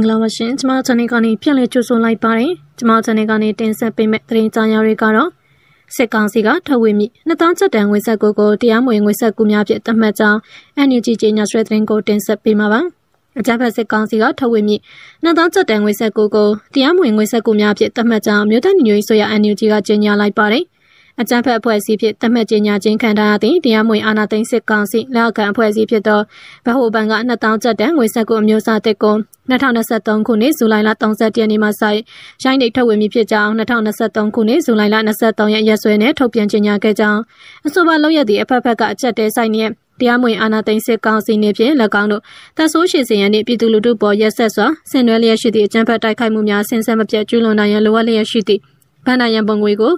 င်္ဂလာပါရှင်ကျမတို့ channel ကနေပြန်လည်ကြိုဆိုလိုက်ပါတယ်ကျမတို့ channel ကနေတင်ဆက်ပေးမယ့်သတင်းကြောင်းရာတွေကတော့စစ်ကောင်စီကထုတ်ဝေမိနှစ်သောင်းချက်တန်ငွေဆက်ကိုကိုတရားမဝင်ငွေဆက်ကူများဖြင့်သတ်မှတ်ကြောင်း NUG ကြီးညာဆွဲသတင်းကိုတင်ဆက်ပေးမှာပါအကြမ်းဖက်စစ်ကောင်စီကထုတ်ဝေမိနှစ်သောင်းချက်တန်ငွေဆက်ကိုကိုတရားမဝင်ငွေဆက်ကူများဖြင့်သတ်မှတ်ကြောင်းမြို့သားညီညွတ်ရေးဆိုရ NUG ကကြေညာလိုက်ပါတယ် အကြမ်းဖက်အဖွဲ့အစည်းဖြင့်တတ်မှတ်ကြေညာခြင်းခံထားရသည့်တရားမဝင်အာဏာသိမ်းစစ်ကောင်စီလက်အောက်ခံအဖွဲ့အစည်းဖြစ်သောဗဟိုဘဏ်က2000ကျပ်တန်ငွေဆက်ကိုအမျိုးအစားတစ်ကို2023ခုနှစ်ဇူလိုင်လ30ရက်နေ့မှစရိုင်းနေထုတ်ဝေမည်ဖြစ်ကြောင်း2023ခုနှစ်ဇူလိုင်လ23ရက်ရက်စွဲနဲ့ထုတ်ပြန်ကြေညာခဲ့ကြောင်းအဆိုပါလောက်ရသည့်အဖက်ဖက်ကအချက်တဲဆိုင်နေတရားမဝင်အာဏာသိမ်းစစ်ကောင်စီနေဖြင့်၎င်းတို့တပ်ဆိုးရှိစဉ်ရနှင့်ပြည်သူလူထုပေါ်ရက်ဆက်စွာဆင်နွှဲလျက်ရှိသည့်အကြမ်းဖက်တိုက်ခိုက်မှုများဆင်ဆက်မပြတ်ကျူးလွန်နိုင်ရန်လိုအပ်လျက်ရှိသည့်ဗန္ဒာရန်ပုံငွေကို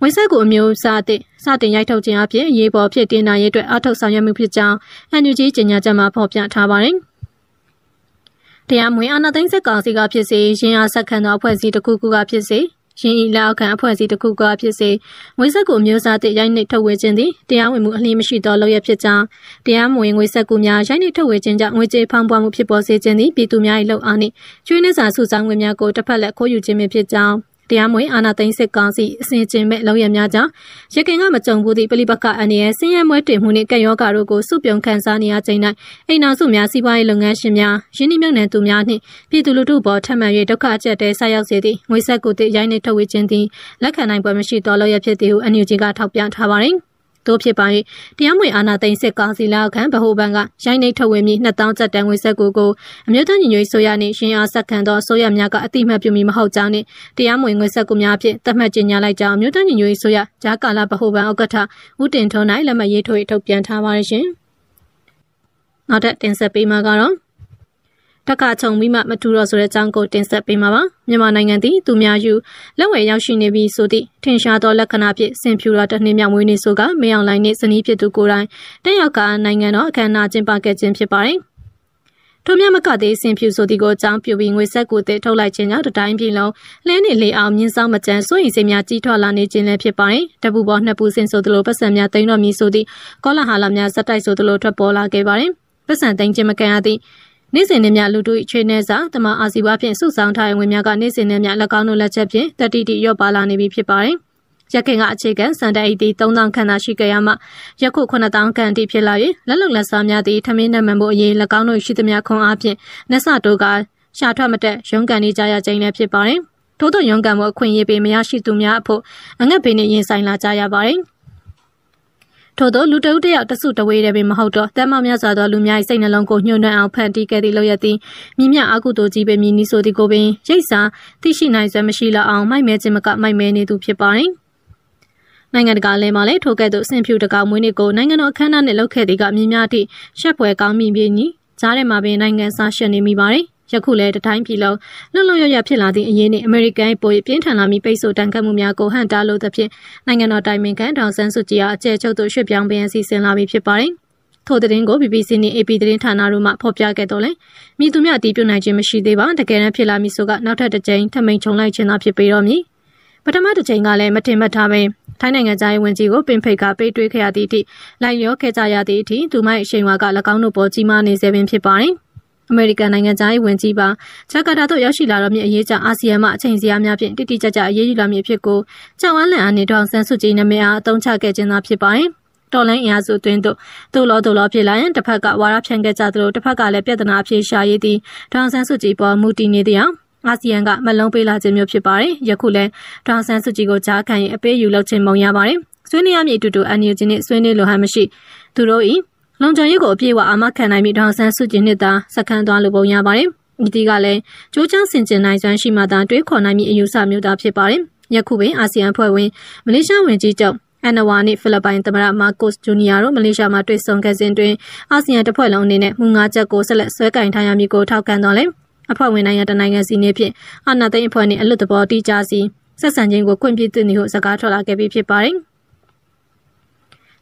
ငွေဆက်ကိုအမျိုးအစားအသစ်စတင်ရိုက်ထုတ်ခြင်းအပြင်ရေးပေါ်ဖြစ်တင်နိုင်ရေးအတွက်အထောက်ဆောင်ရွက်မှုဖြစ်ကြောင်း NUG ကြေညာချက်မှာဖော်ပြထားပါတယ်။တရားမဝင်အာဏာသိမ်းစစ်ကောင်စီကဖြစ်စေရင်းအားဆက်ခံသောအဖွဲ့အစည်းတစ်ခုခုကဖြစ်စေရင်းဤလောက်ခံအဖွဲ့အစည်းတစ်ခုကဖြစ်စေငွေဆက်ကိုမျိုးစားသည့်ရိုက်နှိပ်ထုတ်ဝေခြင်းသည်တရားဝင်မှုအလင်းမရှိသောလုပ်ရဖြစ်ကြောင်းတရားမဝင်ငွေဆက်ကူများရိုက်နှိပ်ထုတ်ဝေခြင်းကြောင့်ငွေကြေးဖောင်းပွားမှုဖြစ်ပေါ်စေခြင်းသည်ပြည်သူများ၏လုပ်အားနှင့်ကျွေးနှစာစုဆောင်းငွေများကိုတစ်ဖက်လက်ခိုးယူခြင်းဖြစ်ကြောင်း တရားမဝင်အာဏာသိမ်းစစ်ကောင်စီအစဉ်ကျင်မဲ့လောက်ရများကြောင့်ရခင်ကမကြုံဘူးသည့်ပလိပကအနေနဲ့ဆင်းရဲမွဲတေမှုနှင့်ကံရောဂါတို့ကိုစုပြုံခန်းစားနေရချိန်၌အိမ်နာစုများစီးပွားရေးလုပ်ငန်းရှင်များရင်းနှီးမြှုပ်နှံသူများနှင့်ပြည်သူလူထုပေါ်ထပ်မံ၍ဒုက္ခအကျပ်တဲဆက်ရောက်စေသည့်ငွေဆက်ကိုတည်ရိုင်းနှင့်ထုတ်ဝေခြင်းသည်လက်ခံနိုင်ပွဲမရှိသောလောက်ရဖြစ်သည်ဟုအန်ယူဂျီကထောက်ပြထားပါသည် တို့ဖြစ်ပါ၍တရားမဝင်အာဏာသိမ်းစစ်ကောင်စီလက်အောက်ခံဗဟိုဘဏ်ကရိုင်းနှိပ်ထုတ်ဝေမိ2000ကျပ်တန်ငွေဆက်ကိုကိုအမျိုးသားညီညွတ်ရေးဆိုရနှင့်ရှင်အားဆက်ခံသောဆိုရများကအတိမတ်ပြုမိမဟုတ်ကြောင်းနှင့်တရားမဝင်ငွေဆက်ကူများဖြင့်သတ်မှတ်ကြေညာလိုက်ကြောင်းအမျိုးသားညီညွတ်ရေးဆိုရဂျာကာလာဗဟိုဘဏ်ဥက္ကဋ္ဌဦးတင်ထွန်း၌လက်မှတ်ရေးထိုးထုတ်ပြန်ထားပါရရှင်။နောက်ထပ်တင်ဆက်ပေးမှာကတော့ တက္ကချုံမိမမတူတော့ဆိုတဲ့အကြောင်းကိုတင်ဆက်ပေးမှာပါမြန်မာနိုင်ငံသည်သူများယူလက်ဝဲရောက်ရှိနေပြီဆိုသည့်ထင်ရှားသောလက္ခဏာဖြင့်စင်ဖြူတော်တစ်နှစ်မြောက်မွေးနေ့ဆိုကမေအောင်လိုင်းနှင့်ဇနီးဖြစ်သူကိုယ်တိုင်တက်ရောက်ကနိုင်ငံတော်အခမ်းအနားကျင်းပခဲ့ခြင်းဖြစ်ပါတယ်ထိုမြမကသေးစင်ဖြူဆိုဒီကိုအကြောင်းပြပြီးငွေဆက်ကိုတည်ထုတ်လိုက်ခြင်းကြောင့်တတိုင်းပြည်လုံးလဲနေလေအောင်မြင်းဆောင်မကြမ်းစိုးရိမ်စိတ်များကြီးထွားလာနေခြင်းလည်းဖြစ်ပါတယ်။တပူပေါ်နှစ်ပူစင်ဆိုသလိုပတ်စံများတိန်တော်မီဆိုသည့်ကောလာဟာလာများဇက်တိုက်ဆိုသလိုထွက်ပေါ်လာခဲ့ပါတယ်။ပတ်စံတိန်ခြင်းမကန်ရသည့် နေ့စဉ်နဲ့မြလူတို့ချွေနေစာတမအာစီဝါဖြင့်စုဆောင်ထားတဲ့ငွေများကနေ့စဉ်နဲ့မြ၎င်းတို့လက်ချက်ဖြင့်တတိတိရော့ပါလာနေပြီဖြစ်ပါတယ်။ရခင်ကအခြေခံစံတိုက်တီ3000ခန့်သာရှိကြရမှယခု9000ခန့်အထိဖြစ်လာ၍လက်လုံလက်စားများသည့်ထမင်းနံမှန်ဖို့အရေး၎င်းတို့ရှိသမျှခွန်အားဖြင့်နှဆတို့ကရှာထွက်မတက်ရုံးကန်နေကြရခြင်းလည်းဖြစ်ပါတယ်။ထို့သောရုံးကန်မှုအခွင့်အရေးပေးမရရှိသူများအဖို့အငတ်ဘေးနှင့်ရင်ဆိုင်လာကြရပါတယ်။ ထို့သောလူတဦးတယောက်တစုတဝေးတယ်ပင်မဟုတ်တော့တမ်းမများစွာသောလူများ၏စိတ်နှလုံးကိုညှို့နှံ့အောင်ဖန်တီးခဲ့သည့်လို့ရသည်မိမြအကုသိုလ်ကြီးပဲမြည်နီးဆိုသည်ကိုပင်ရိတ်စာသိရှိနိုင်စွမ်းမရှိလောက်အောင်မိုက်မဲခြင်းမကမိုက်မဲနေသူဖြစ်ပါတယ်နိုင်ငံတကာလဲမှာလည်းထိုကဲ့သို့ဆင်ဖြူတကောင်မွေးနေ့ကိုနိုင်ငံတော်အခမ်းအနားနဲ့လုပ်ခဲ့တဲ့ကမြင်းများသည့်ရှက်ပွဲကောင်းမြင်ပြင်းကြီးကြားထဲမှာပင်နိုင်ငံစားရှက်နေမိပါတယ် ယခုလည်းတတိုင်းပြည်လုံးလွတ်လွတ်ရရဖြစ်လာသည့်အရေးနှင့်အမေရိကန်ပိုပြင်းထန်လာမည့်ပိတ်ဆို့တန်ခတ်မှုများကိုဟန်တားလို့သဖြင့်နိုင်ငံတော်တိုင်ပင်ခံဒေါန်ဆန်းစုကြည်အားအကျယ်ချုပ်သို့ရွှေ့ပြောင်းပေးအစီအစဉ်လာပြီးဖြစ်ပါတယ်။ထိုသတင်းကို BBC နှင့် AP သတင်းဌာနတို့မှဖော်ပြခဲ့တော့လေ။မိသူများအတီးပြုတ်နိုင်ခြင်းမရှိသေးပါတကယ်တမ်းဖြစ်လာမည်ဆိုကနောက်ထပ်တစ်ကြိမ်ထမိန်ချုံလိုက်ခြင်းသာဖြစ်ပေတော့မည်။ပထမတစ်ချိန်ကလည်းမတင်မှတ်ထားပဲထိုင်းနိုင်ငံသားရေးဝန်ကြီးကိုပင်ဖိတ်ကပေးတွေးခဲ့ရသည့်အထိလိုက်လျောခဲ့ကြရသည့်အထိသူမရဲ့အရှိန်ဝါက၎င်းတို့ပေါ်ကြီးမားနေစေပင်ဖြစ်ပါတယ်။ အမေရိကန်နိုင်ငံသား၏ဝင်ကြီးပါဂျကာတာသို့ရောက်ရှိလာတော့မြင့်အရေးကြအာဆီယံမှအချိန်စရာများဖြင့်တိတိကျကျအရေးယူလာမည်ဖြစ်ကိုကြောင်ဝမ်းလန်အားနေတော့ဆန်းစုကြည်နာမည်အားအသုံးချခဲ့ခြင်းသာဖြစ်ပါတယ်တော်လိုင်းအင်အားစုအတွင်းသို့တူလောတူလောဖြစ်လာရင်တစ်ဖက်ကဝါရဖြန့်ခဲ့ကြသလိုတစ်ဖက်ကလည်းပြဿနာအဖြစ်ရှာရည်သည်ဒေါန်ဆန်းစုကြည်ပေါ်မူတည်နေသည်အောင်အာဆီယံကမလုံးပေးလာခြင်းမျိုးဖြစ်ပါတယ်။ယခုလည်းဒေါန်ဆန်းစုကြည်ကိုကြားခံရင်အပေးယူလုပ်ခြင်းမုံရပါတယ်။ဆွေးနွေးရမည့်အတူတူအန်ယူဂျင်နဲ့ဆွေးနွေးလိုဟန်မရှိသူတို့၏ လုံခြုံရေးကိုအပြည့်အဝအာမခံနိုင်ပြီးဒေါန်ဆန်းစုကြည်နှစ်သာစခန်းသွားလိုပုံရပါတယ်။ဒီတီကလည်းကြိုးချဆင်ကျင်နိုင်စွမ်းရှိမှသာတွေးခေါ်နိုင်မည့်အယူဆမျိုးသားဖြစ်ပါတယ်။ယခုပင်အာဆီယံဖွဲ့ဝင်မလေးရှားဝန်ကြီးချုပ်အန်နဝါနှင့်ဖိလစ်ပိုင်သမ္မတမာကိုစ်ဂျူနီယာတို့မလေးရှားမှာတွေ့ဆုံခဲ့စဉ်တွင်အာဆီယံတပ်ဖွဲ့လုံးအနေနဲ့မှုငါးချက်ကိုဆက်လက်ဆွဲကင်ထားရမည်ကိုထောက်ခံတော်လဲအဖွဲ့ဝင်နိုင်ငံတနိုင်ငံစီနေဖြင့်အာဏာသိမ်းအဖွဲ့နှင့်အလွတ်တဘောတိကျစီဆက်ဆံခြင်းကိုခွင့်ပြုသင့်သည်ဟုစကားထွက်လာခဲ့ပြီးဖြစ်ပါတယ်။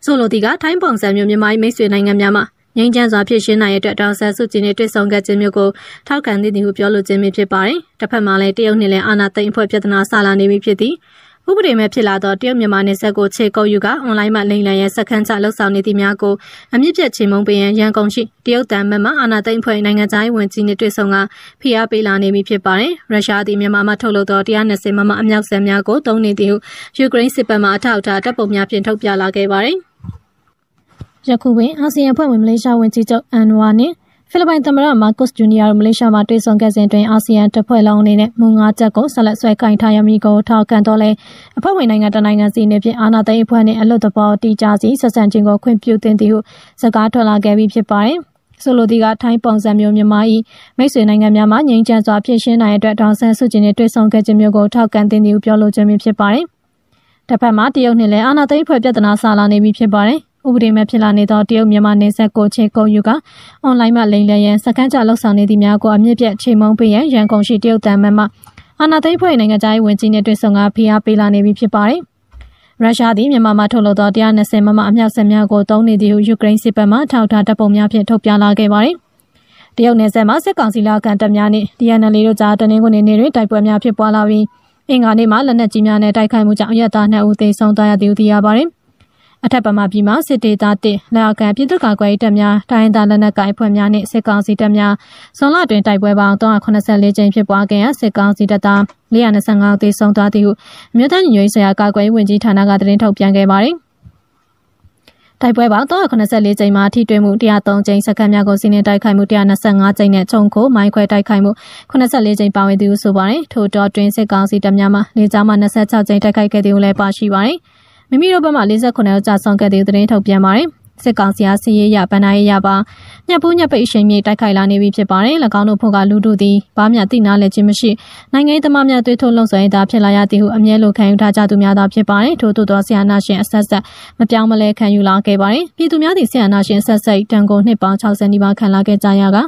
ဆိုလိုဒီကထိုင်းပုံစံမျိုးမြန်မာမိတ်ဆွေနိုင်ငံများမှာငိမ့်ချမ်းစွာဖြစ်ရှင်းနိုင်တဲ့အတွက်ဒေါက်ဆာစုကြည်နဲ့တွေ့ဆုံခဲ့ခြင်းမျိုးကိုထောက်ခံသည့်သူဟုပြောလိုခြင်းမျိုးဖြစ်ပါတယ်။တစ်ဖက်မှာလည်းတရုတ်နဲ့လည်းအာဏာသိမ်းအဖွဲ့ပြဿနာဆလာနေပြီဖြစ်သည်။ဥဥပဒေမဲ့ဖြစ်လာသောတရုတ်မြန်မာနယ်စပ်ကိုခြေကုပ်ယူကအွန်လိုင်းမှာလိမ်လည်ရဲစခန်းချလှုပ်ဆောင်နေသည့်များကိုအမြင့်ပြတ်ချေမှုန်းပေးရန်ရန်ကုန်ရှိတရုတ်တန်မမအာနာသိန်းဖွဲ့နိုင်ငံသားဝင်ကြီးနှင့်တွေ့ဆုံကဖိအားပေးလာနေပြီဖြစ်ပါတယ်။ရုရှားသည်မြန်မာမှထုတ်လုပ်သော120မမအမြောက်ဆန်များကိုတုံးနေသည်ဟုယူကရိန်းစစ်တပ်မှအထောက်အထားတပ်ပုံများဖြင့်ထုတ်ပြလာခဲ့ပါတယ်။ ယခုပင်အာဆီယံဖွဲ့ဝင်မလေးရှားဝန်ကြီးချုပ်အန်ဝါနှင့်ဖိလစ်ပိုင်သမ္မတမာကုစ်ဂျူနီယာတို့မလေးရှားမှာတွေ့ဆုံခဲ့စဉ်တွင်အာဆီယံတပ်ဖွဲ့လုံးအနေနဲ့မူငါးချက်ကိုဆက်လက်ဆွဲကင်ထားရမည်ကိုထောက်ခံတော့လဲအဖွဲ့ဝင်နိုင်ငံတနိုင်ငံစီနေဖြင့်အာဏာသိမ်းအဖွဲ့နှင့်အလွတ်တဘောတီကြစီဆက်ဆံခြင်းကိုခွင့်ပြုသင့်သည်ဟုစကားထွက်လာခဲ့ပြီးဖြစ်ပါတယ်။ဆိုလိုဒီကထိုင်းပုံစံမျိုးမြန်မာ၏မိတ်ဆွေနိုင်ငံများမှငြိမ်းချမ်းစွာဖြစ်ရှင်းနိုင်တဲ့အတွက်ဒေါန်ဆန်စုကြည်နှင့်တွေ့ဆုံခဲ့ခြင်းမျိုးကိုထောက်ခံသင့်သည်ဟုပြောလိုခြင်းဖြစ်ပါတယ်။တစ်ဖက်မှာတရုတ်နှင့်လည်းအာဏာသိမ်းဖွဲ့ပြဿနာဆာလာနေပြီဖြစ်ပါတယ်။ ဥပဒေမဲ့ဖြစ်လာနေသောတရုတ်မြန်မာနေဆက်ကိုချေကုံယူကအွန်လိုင်းမှာလိမ်လည်ရန်စကန်ကြလှုပ်ဆောင်နေသည့်များကိုအမြင့်ပြတ်ချိန်မုံပေးရန်ရန်ကုန်ရှိတရုတ်တန်မတ်မှအာနာသိန်းဖွဲ့နိုင်ငံသားရေးဝန်ကြီးနဲ့တွေ့ဆုံကဖိအားပေးလာနေပြီဖြစ်ပါတယ်။ရုရှားသည်မြန်မာမှာထုတ်လုပ်သော120မမအမြောက်စက်များကိုတုံးနေသည်ဟုယူကရိန်းစစ်ဘက်မှထောက်ထားတပ်ပုံများဖြင့်ထုတ်ပြလာခဲ့ပါတယ်။တရုတ်နယ်စပ်မှာစစ်ကောင်စီလာကန်တပ်များနှင့် DNL တို့ကြားတနင်္ဂနွေနေ့တွင်တိုက်ပွဲများဖြစ်ပွားလာပြီးအင်္ဂါနေ့မှာလက်နက်ကြီးများနဲ့တိုက်ခိုက်မှုကြောင့်အရက်သား2ဦးသေဆုံးသွားရသည်ဟုသိရပါတယ်။ အထက်ပမာပြည်မှာစစ်ဒေသတစ်လက်အောက်ခံပြည်သူ့ကာကွယ်ရေးတပ်များတိုင်းဒေသလက်နက်ကိုင်ဖွဲ့များနှင့်စစ်ကောင်စီတပ်များဆွန်လတွင်တိုက်ပွဲပေါင်း384ကြိမ်ဖြစ်ပွားခဲ့ရာစစ်ကောင်စီတပ်သား425သေဆုံးသွားသည်ဟုမြို့သားညွှန်ရေးဆရာကာကွယ်ရေးဝန်ကြီးဌာနကသတင်းထုတ်ပြန်ခဲ့ပါတယ်တိုက်ပွဲပေါင်း384ကြိမ်မှာထိတွေ့မှု103ကြိမ်စက္ကန့်များကိုစီးနှင်းတိုက်ခိုက်မှု125ကြိမ်နဲ့ခြုံခိုမိုင်းခွဲတိုက်ခိုက်မှု84ကြိမ်ပါဝင်သည်ဟုဆိုပါတယ်ထို့တော့တွင်စစ်ကောင်စီတပ်များမှလေကြောင်းမှ26ကြိမ်တိုက်ခိုက်ခဲ့သည်ဟုလည်းပါရှိပါတယ်။ မိမိတို့ဘက်မှ49ယောက်ကြာဆုံးခဲ့တဲ့သတင်းထုတ်ပြန်ပါတယ်စစ်ကောင်စီအားစီရေးရဗန်နာရေးရပါညပူးညပိတ်အချိန်မြေတိုက်ခိုက်လာနေပြီဖြစ်ပါတယ်၎င်းတို့ဖို့ကလူတို့သည်ဘာမှသိနာလဲခြင်းမရှိနိုင်ငံရေးသမားများတွေးထုတ်လုံဆောင်ရတာဖြစ်လာရသည်ဟုအမြဲလိုခံယူထားကြသူများသာဖြစ်ပါတယ်ထို့သို့သောဆီယနာရှင်အဆက်ဆက်မပြောင်းမလဲခံယူလာခဲ့ပါတယ်ပြည်သူများသည့်ဆီယနာရှင်ဆက်ဆက်တန်ကုန်နှစ်ပေါင်း60နီးပါးခံလာခဲ့ကြရက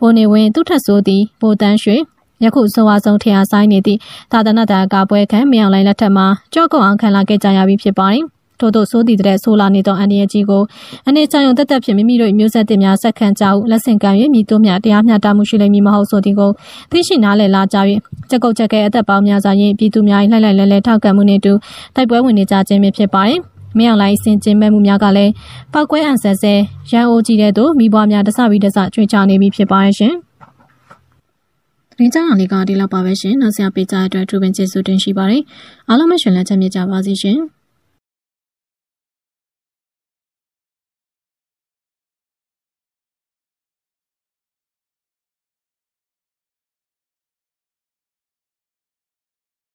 ဘိုးနေဝင်းသူထက်ဆိုသည်ဘိုတန်းရွှေ ယခုဆိုဝါဆုံးထရာဆိုင်နေသည့်သာသနာ့တာကပွဲခံမြောင်လိုင်းလက်ထက်မှာကြော့ကုံအောင်ခံလာခဲ့ကြရပြီးဖြစ်ပါတယ်။ထို့သောဆိုးတည်တဲ့ဆိုလာနေသောအန်ဒီရဲ့ကြီးကိုအနေချောင်ယုံတက်တက်ဖြင့်မိမိတို့မျိုးဆက်တင်များဆက်ခံကြဟုလက်ဆင့်ကမ်း၍မိတို့မြတရားမျှတမှုရှိလိမ့်မည်မဟုတ်ဆိုသည်ကိုသိရှိနားလည်လာကြ၍ချက်ကုတ်ချက်ကဲအသက်ပေါင်းများစွာရင်ပြည်သူများလှိုက်လိုက်လဲလဲထောက်ခံမှုနှင့်တူတိုက်ပွဲဝင်နေကြခြင်းဖြစ်ပါတယ်။မင်းအောင်လိုင်းစင်ကျင်းမဲ့မှုများကလည်းပောက်ကွဲအန်ဆန်ဆဲရန်အိုကြီးတဲ့သို့မိဘများတစပြီးတစကျွေးချနေပြီဖြစ်ပါရဲ့ရှင်။ ရင်းချောင်းလေးကဒီလောက်ပါပဲရှင်။နောက်ဆရာပေးကြတဲ့အတွက်ထူပင်ကျေးဇူးတင်ရှိပါတယ်။အားလုံးမရှင်လက်ချက်မြကြပါစေရှင်။